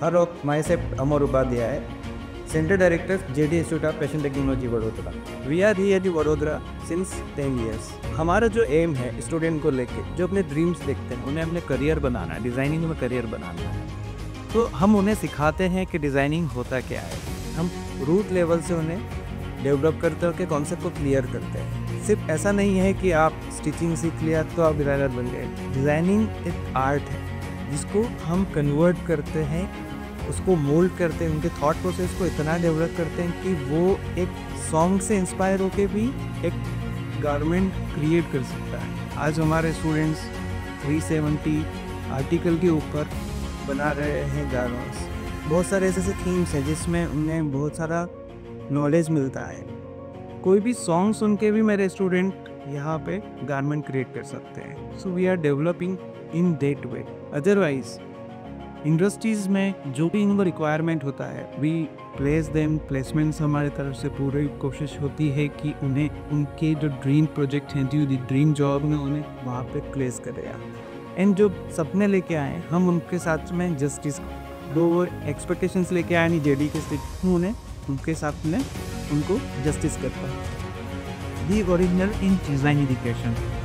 Hello, myself Amar Upadhyay, Center Director, JD Institute of Fashion Technology, Vadodara. We are here in Vadodara since 10 years. हमारा जो M है student को लेके जो अपने ड्रीम्स देखते हैं उन्हें अपने करियर बनाना है डिज़ाइनिंग में करियर बनाना है. तो हम उन्हें सिखाते हैं कि डिज़ाइनिंग होता क्या है. हम रूट लेवल से उन्हें डेवलप करते हैं के कॉन्सेप्ट को क्लियर करते हैं. सिर्फ़ ऐसा नहीं है कि आप स्टिचिंग सीख लिया तो आप डिज़ाइनर बन गए. डिज़ाइनिंग एक आर्ट है जिसको हम कन्वर्ट करते हैं उसको मोल्ड करते हैं, उनके थॉट प्रोसेस को इतना डेवलप करते हैं कि वो एक सॉन्ग से इंस्पायर होके भी एक गारमेंट क्रिएट कर सकता है। आज हमारे स्टूडेंट्स 370 आर्टिकल के ऊपर बना रहे हैं गारमेंट्स बहुत सारे ऐसे ऐसे थीम्स हैं जिसमें उन्हें बहुत सारा नॉलेज मिलता है। कोई भी सॉन्ग सुन के भी मेरे स्टूडेंट यहाँ पे गारमेंट क्रिएट कर सकते हैं। So we are developing in that way otherwise industries में जो भी इनको रिक्वायरमेंट होता है वी प्लेस देम प्लेसमेंट्स हमारे तरफ़ से पूरी कोशिश होती है कि उन्हें, उनके जो ड्रीम प्रोजेक्ट हैं, जो ड्रीम जॉब में उन्हें वहाँ पे प्लेस करेगा एंड जो सपने लेके आए हम उनके साथ में जस्टिस दो वो एक्सपेक्टेशंस लेके आए नहीं जेडी के स्टेट उन्हें, उनके साथ में उनको जस्टिस करता है the original in design education.